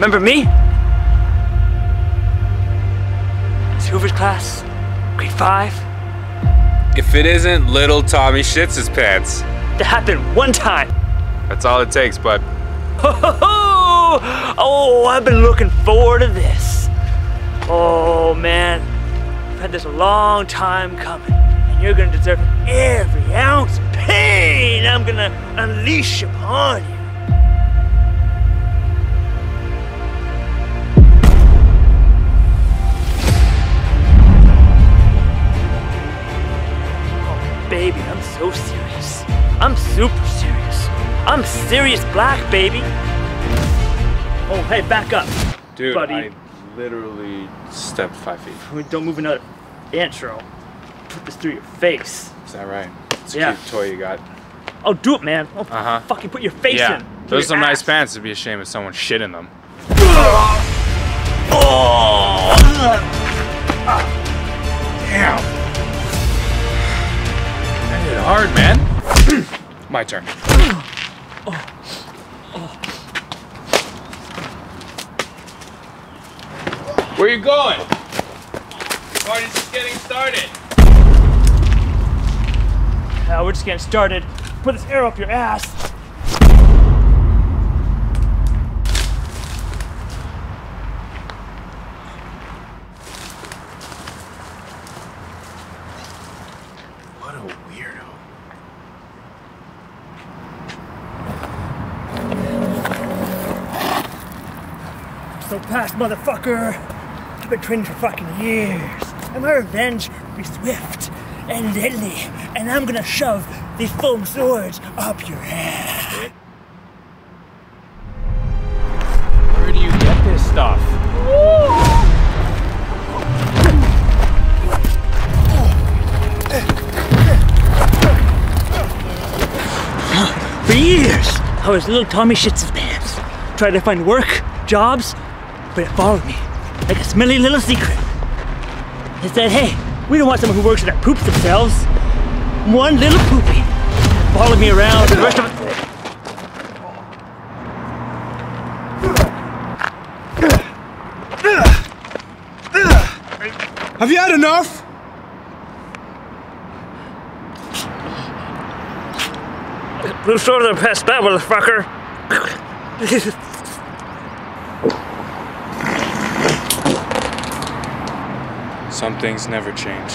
Remember me? It's Hoover's class, grade five. If it isn't little Tommy shits his pants, That happened one time. that's all it takes, bud. Ho, ho, ho! Oh, I've been looking forward to this. Oh man, I've had this a long time coming, and you're gonna deserve every ounce of pain I'm gonna unleash upon you. Super serious. I'm Sirius Black, baby. Oh, hey, back up. Dude, Buddy. I literally stepped five feet. Don't move another inch or I'll put this through your face. Is that right? It's a Yeah. cute toy you got. Oh, do it, man. Oh, Uh-huh. fucking put your face Yeah, in. those are some nice pants. It'd be a shame if someone shit in them. Damn. That hit hard, man. My turn. Where you going? Party's just getting started. Uh, we're just getting started. Put this arrow up your ass. What a weirdo. So pass, motherfucker. I've been training for fucking years. And my revenge will be swift and deadly. And I'm gonna shove these foam swords up your ass. Where do you get this stuff? For years, I was little Tommy Shits pants. Tried to find work, jobs, but it followed me like a smelly little secret. It said, hey, we don't want someone who works that poops themselves. One little poopy. Followed me around the rest of it. Have you had enough? Blue shoulder past that motherfucker. Some things never change.